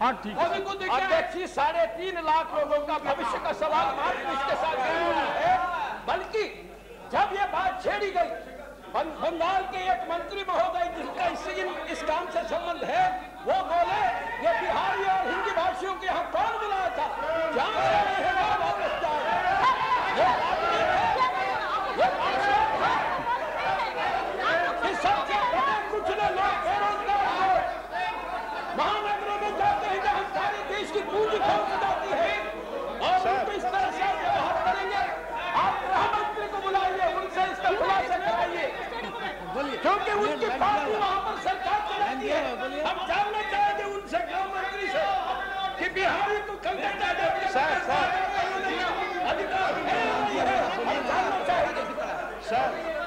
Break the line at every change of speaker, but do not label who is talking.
हाँ ठीक है
अध्यक्ष को देखिए। देखिए साढ़े तीन लाख लोगों का भविष्य का सवाल मात्र इसके साथ है बल्कि जब ये बात छेड़ी गई बंगाल के एक मंत्री महोदय जिसका इस, इस काम से संबंध है वो बोले ये बिहारी और हिंदी भाषियों के यहाँ कौन बुलाया था जहाँ से आए हैं वहाँ वापस जाओ ये बात नहीं है। ये बात नहीं है। कि सबसे बड़े कुचले लोग बेरोजगार लोग महानगरों में जाते हैं जहाँ सारे देश की पूंजी खर्च जाती है और उनको इस तरह से आप व्यवहार करेंगे आप गृह मंत्री को बुलाइए उनसे इसका खुलासा कराइए क्योंकि उनकी पार्टी वहाँ पर सरकार चलाती है। हम जानना चाहेंगे उनसे मंत्री से कि बिहारी तो कल अधिकार है है हम जानना चाहेंगे। छपी